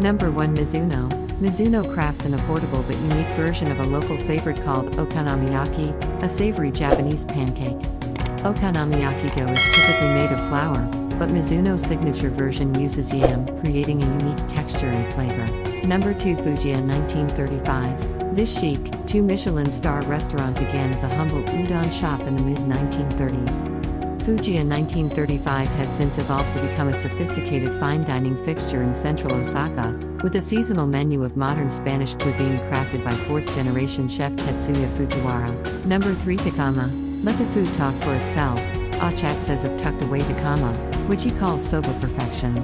Number 1 Mizuno. Mizuno crafts an affordable but unique version of a local favorite called okonomiyaki, a savory Japanese pancake. Okonomiyaki dough is typically made of flour, but Mizuno's signature version uses yam, creating a unique texture and flavor. Number 2 Fujiya 1935. This chic, two Michelin star restaurant began as a humble udon shop in the mid 1930s. Fujiya 1935 has since evolved to become a sophisticated fine dining fixture in central Osaka, with a seasonal menu of modern Spanish cuisine crafted by fourth generation chef Tetsuya Fujiwara. Number 3 Takama. Let the food talk for itself. Ah Achat says of tucked away Takama, which he calls soba perfection.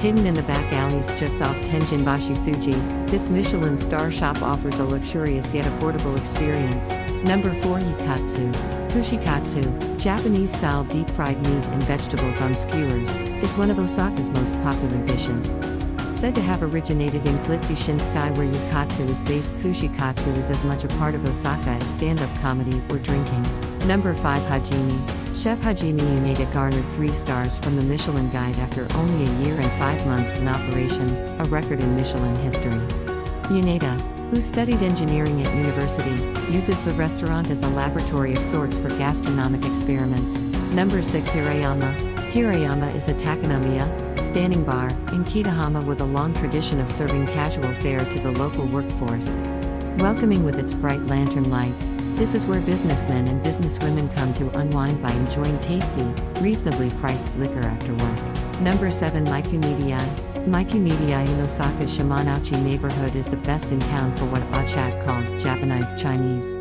Hidden in the back alleys just off Tenjinbashi Suji, this Michelin star shop offers a luxurious yet affordable experience. Number 4 Yaekatsu. Kushikatsu, Japanese style deep fried meat and vegetables on skewers, is one of Osaka's most popular dishes. Said to have originated in Glitzy Shinsekai, where Yaekatsu is based, Kushikatsu is as much a part of Osaka as stand up comedy or drinking. Number 5 Hajime. Chef Hajime Yoneda garnered three stars from the Michelin Guide after only a year and five months in operation, a record in Michelin history. Uneda, who studied engineering at university, uses the restaurant as a laboratory of sorts for gastronomic experiments. Number 6 Hirayama. Hirayama is a tachinomiya, standing bar, in Kitahama with a long tradition of serving casual fare to the local workforce. Welcoming with its bright lantern lights, this is where businessmen and businesswomen come to unwind by enjoying tasty, reasonably priced liquor after work. Number 7 Maiku Mediai. Maiku Mediai in Osaka's Shimanouchi neighborhood is the best in town for what Achat calls Japanese Chinese.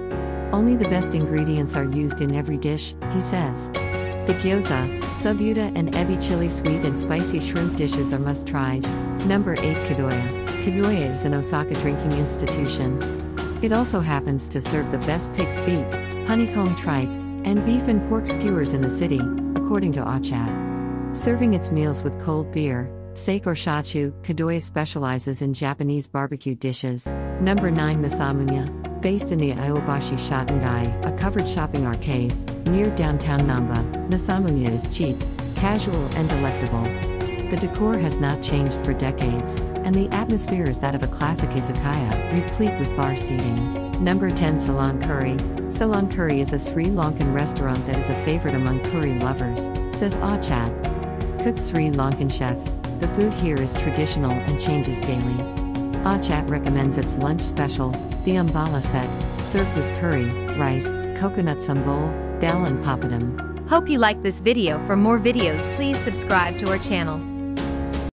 Only the best ingredients are used in every dish, he says. The gyoza, subuta, and ebi chili sweet and spicy shrimp dishes are must tries. Number 8 Kadoya. Kadoya is an Osaka drinking institution. It also happens to serve the best pig's feet, honeycomb tripe, and beef and pork skewers in the city, according to Achat. Serving its meals with cold beer, sake or shochu, Kadoya specializes in Japanese barbecue dishes. Number 9 Masamunya. Based in the Aobashi Shotengai, a covered shopping arcade, near downtown Namba, Masamunya is cheap, casual, and delectable. The decor has not changed for decades, and the atmosphere is that of a classic izakaya, replete with bar seating. Number 10 Salon Curry. Salon Curry is a Sri Lankan restaurant that is a favorite among curry lovers, says ah Achat. Cooked Sri Lankan chefs, the food here is traditional and changes daily. Ah Achat recommends its lunch special, the umbala set, served with curry, rice, coconut sambol, dal and papadum. Hope you like this video. For more videos, please subscribe to our channel.